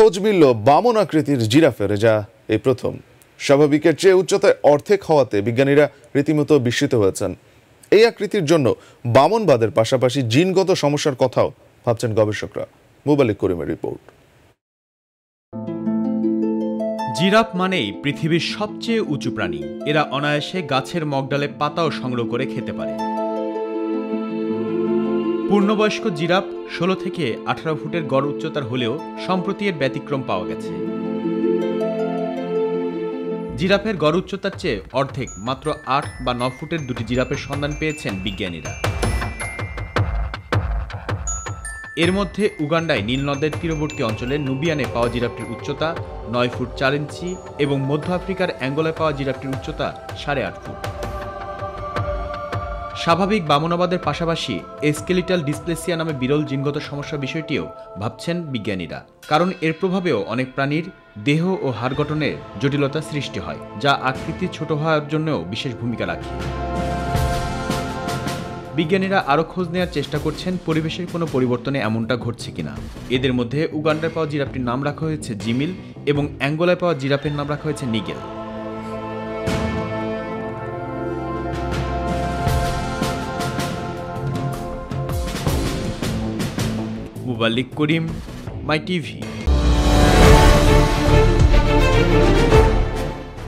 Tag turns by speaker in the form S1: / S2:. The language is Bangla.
S1: খোঁজ মিলল বামন আকৃতির জিরাফের, যা এই প্রথম। স্বাভাবিকের চেয়ে উচ্চতায় অর্ধেক হওয়াতে বিজ্ঞানীরা রীতিমতো বিস্মিত হয়েছেন। এই আকৃতির জন্য বামনবাদের পাশাপাশি জিনগত সমস্যার কথাও ভাবছেন গবেষকরা। মুবালিক করিমের রিপোর্ট।
S2: জিরাফ মানেই পৃথিবীর সবচেয়ে উঁচু প্রাণী। এরা অনায়াসে গাছের মগডালে পাতাও সংগ্রহ করে খেতে পারে। পূর্ণবয়স্ক জিরাফ ষোলো থেকে আঠারো ফুটের গড় উচ্চতার হলেও সম্প্রতি এর ব্যতিক্রম পাওয়া গেছে। জিরাফের গড় উচ্চতার চেয়ে অর্ধেক মাত্র আট বা ন ফুটের দুটি জিরাফের সন্ধান পেয়েছেন বিজ্ঞানীরা। এর মধ্যে উগান্ডায় নীলনদের তীরবর্তী অঞ্চলে নুবিয়ানে পাওয়া জিরাফটির উচ্চতা নয় ফুট চার ইঞ্চি এবং মধ্য আফ্রিকার অ্যাঙ্গোলায় পাওয়া জিরাফটির উচ্চতা সাড়ে আট ফুট। স্বাভাবিক বামনাবাদের পাশাপাশি এসকেলিটাল ডিসপ্লেসিয়া নামে বিরল জিনগত সমস্যা বিষয়টিও ভাবছেন বিজ্ঞানীরা। কারণ এর প্রভাবেও অনেক প্রাণীর দেহ ও হাড় গঠনের জটিলতা সৃষ্টি হয়, যা আকৃতি ছোট হওয়ার জন্যও বিশেষ ভূমিকা রাখে। বিজ্ঞানীরা আরও খোঁজ নেওয়ার চেষ্টা করছেন পরিবেশের কোনো পরিবর্তনে এমনটা ঘটছে কিনা। এদের মধ্যে উগান্ডায় পাওয়া জিরাফটির নাম রাখা হয়েছে জিমিল এবং অ্যাঙ্গোলায় পাওয়া জিরাফের নাম রাখা হয়েছে Nigel. Muballik Karim my TV